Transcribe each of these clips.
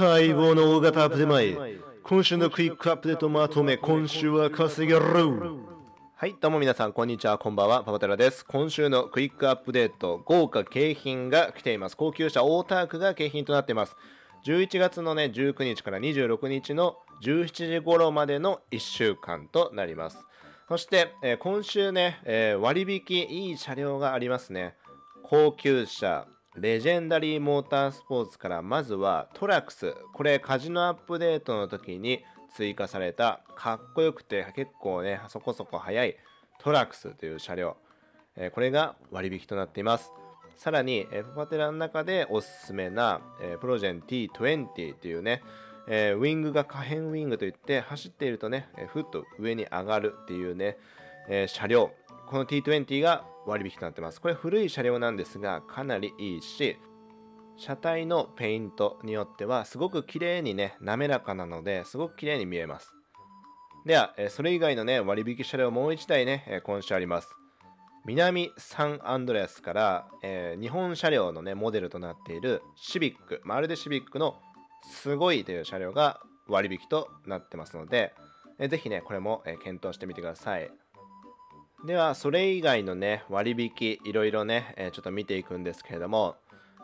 待望の大型アップデ前今週のクイックアップデートまとめ今週は稼げるはいどうも皆さんこんにちは。こんばんは。パパテラです。今週のクイックアップデート豪華景品が来ています。高級車オータークが景品となっています。11月のね19日から26日の17時頃までの1週間となります。そして、えー今週ね、えー割引いい車両がありますね。高級車レジェンダリーモータースポーツからまずはトラックス。これカジノアップデートの時に追加された。かっこよくて結構ねそこそこ速いトラックスという車両、えこれが割引となっています。さらに、えーパテラの中でおすすめな、えプロジェン T20 っていうね、えウィングが可変ウィングといって走っているとね、えふっと上に上がるっていうね、え車両。この T20 が割引となってます。これ古い車両なんですがかなりいいし車体のペイントによってはすごく綺麗にね滑らかなのですごく綺麗に見えます。では、それ以外のね割引車両もう1台ね、今週あります。南サンアンドレアスから、えー日本車両のねモデルとなっているシビック。まるでシビックのすごいという車両が割引となってますので、えーぜひねこれも、え検討してみてください。ではそれ以外のね割引いろいろね、えーちょっと見ていくんですけれども、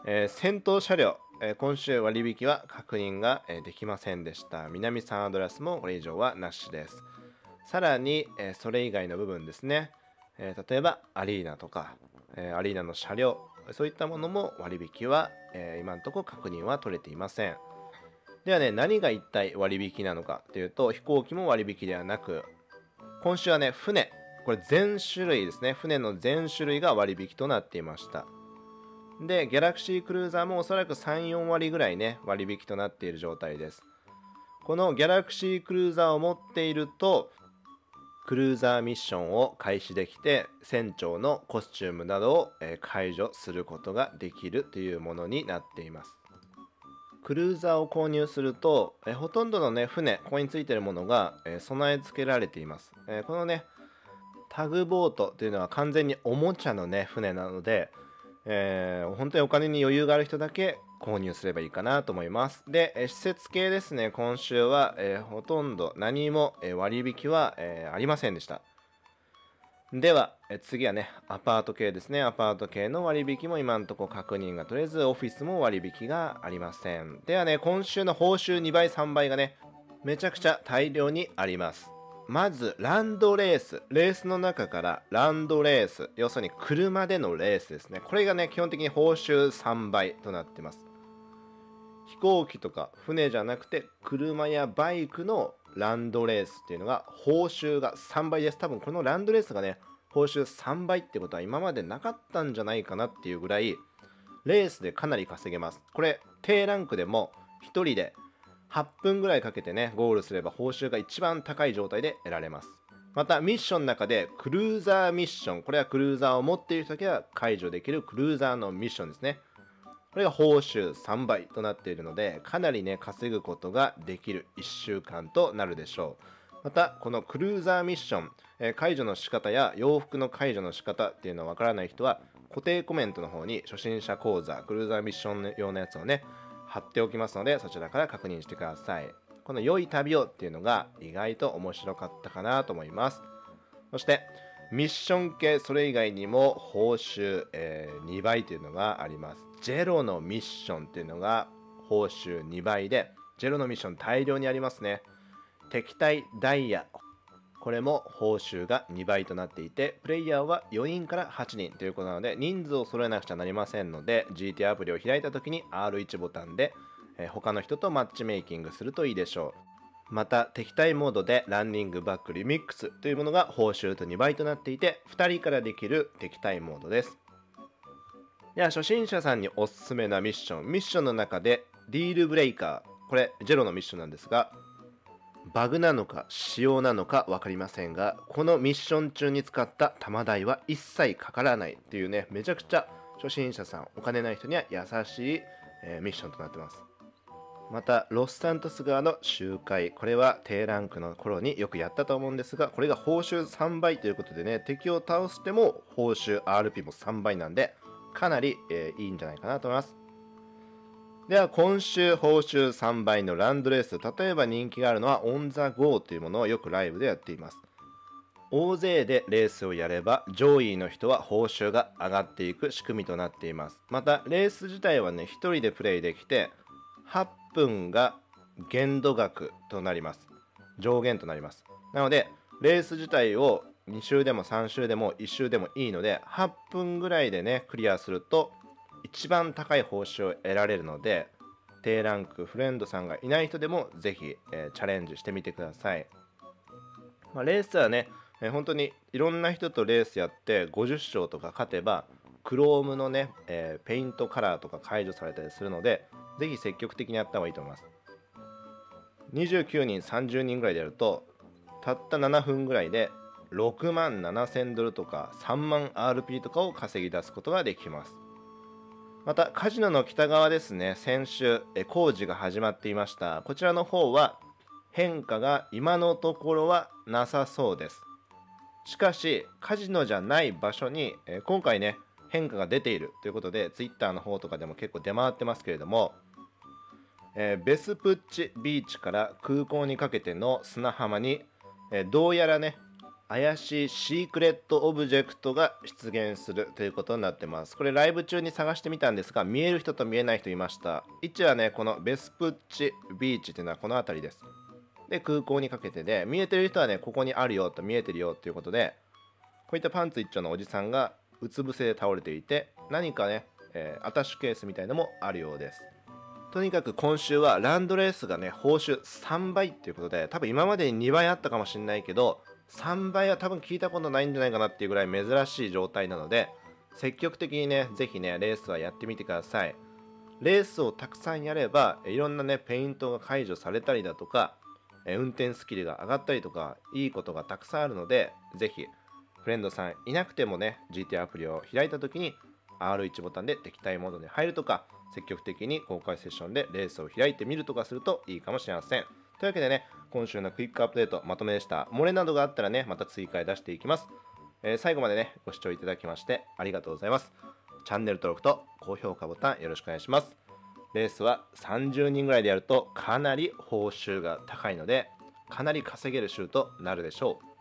えー先頭車両、えー今週割引は確認が、えできませんでした。南サンアドレスもこれ以上はなしです。さらに、えそれ以外の部分ですね、え例えばアリーナとか、えアリーナの車両そういったものも割引は、え今のところ確認は取れていません。ではね何が一体割引なのかというと飛行機も割引ではなく今週はね船。これ全種類ですね。船の全種類が割引となっていました。でギャラクシークルーザーもおそらく34割ぐらいね割引となっている状態です。このギャラクシークルーザーを持っているとクルーザーミッションを開始できて船長のコスチュームなどを、解除することができるというものになっています。クルーザーを購入すると、えほとんどのね船ここについているものが、え備え付けられています、えこのねタグボートというのは完全におもちゃのね船なので、えー本当にお金に余裕がある人だけ購入すればいいかなと思います。で、えー施設系ですね今週は、えーほとんど何も、え割引は、えありませんでした。では、え次はねアパート系ですね。アパート系の割引も今のところ確認が取れずオフィスも割引がありません。ではね今週の報酬2倍3倍がねめちゃくちゃ大量にあります。まずランドレース。レースの中からランドレース。要するに車でのレースですね。これがね基本的に報酬3倍となってます。飛行機とか船じゃなくて車やバイクのランドレースっていうのが報酬が3倍です。多分このランドレースがね報酬3倍ってことは今までなかったんじゃないかなっていうぐらいレースでかなり稼げます。これ低ランクでも1人で8分ぐらいかけてねゴールすれば報酬が一番高い状態で得られます。またミッションの中でクルーザーミッションこれはクルーザーを持っている人だけは解除できるクルーザーのミッションですね。これが報酬3倍となっているのでかなりね稼ぐことができる1週間となるでしょう。またこのクルーザーミッション、えー解除の仕方や洋服の解除の仕方っていうのはわからない人は固定コメントの方に初心者講座クルーザーミッション用のやつをね貼っておきますのでそちらから確認してください。この良い旅をっていうのが意外と面白かったかなと思います。そしてミッション系それ以外にも報酬、えー2倍というのがあります。ジェロのミッションっていうのが報酬2倍でジェロのミッション大量にありますね。敵対ダイヤこれも報酬が2倍となっていてプレイヤーは4人から8人ということなので人数を揃えなくちゃなりませんので GT アプリを開いた時に R1 ボタンで、え他の人とマッチメイキングするといいでしょう。また敵対モードでランニングバックリミックスというものが報酬と2倍となっていて2人からできる敵対モードです。では初心者さんにおすすめなミッション。ミッションの中でディールブレイカー。これジェロのミッションなんですがバグなのか仕様なのか分かりませんがこのミッション中に使った玉代は一切かからないっていうねめちゃくちゃ初心者さんお金ない人には優しい、えーミッションとなってます。またロスサントス側の集会これは低ランクの頃によくやったと思うんですがこれが報酬3倍ということでね敵を倒しても報酬 RP も3倍なんでかなり、えーいいんじゃないかなと思います。では今週報酬3倍のランドレース。例えば人気があるのはオン・ザ・ゴーというものをよくライブでやっています。大勢でレースをやれば上位の人は報酬が上がっていく仕組みとなっています。またレース自体はね1人でプレイできて8分が限度額となります。上限となります。なのでレース自体を2周でも3周でも1周でもいいので8分ぐらいでねクリアすると一番高い報酬を得られるので低ランクフレンドさんがいない人でもぜひ、えーチャレンジしてみてください、まあ、レースはね、えー本当にいろんな人とレースやって50勝とか勝てばクロームのね、えーペイントカラーとか解除されたりするのでぜひ積極的にやった方がいいと思います。29人30人ぐらいでやるとたった7分ぐらいで6万7000ドルとか3万 RP とかを稼ぎ出すことができます。またカジノの北側ですね。先週え工事が始まっていました。こちらの方は変化が今のところはなさそうです。しかしカジノじゃない場所にえ今回ね変化が出ている。ということで Twitter の方とかでも結構出回ってますけれどもえーベスプッチビーチから空港にかけての砂浜に、えーどうやらね怪しいシークレットオブジェクトが出現するということになってます。これライブ中に探してみたんですが見える人と見えない人いました。位置はねこのベスプッチビーチっていうのはこの辺りです。で空港にかけてで見えてる人はねここにあるよと見えてるよっていうことでこういったパンツ一丁のおじさんがうつ伏せで倒れていて何かね、えーアタッシュケースみたいのもあるようです。とにかく今週はランドレースがね報酬3倍っていうことで多分今までに2倍あったかもしれないけど3倍は多分聞いたことないんじゃないかなっていうぐらい珍しい状態なので積極的にねぜひねレースはやってみてください。レースをたくさんやればいろんなねペイントが解除されたりだとか運転スキルが上がったりとかいいことがたくさんあるのでぜひフレンドさんいなくてもね GT アプリを開いた時に R1 ボタンで敵対モードに入るとか積極的に公開セッションでレースを開いてみるとかするといいかもしれません。というわけでね今週のクイックアップデートまとめでした。漏れなどがあったらねまた追加へ出していきます、えー最後までねご視聴いただきましてありがとうございます。チャンネル登録と高評価ボタンよろしくお願いします。レースは30人ぐらいでやるとかなり報酬が高いのでかなり稼げる週となるでしょう。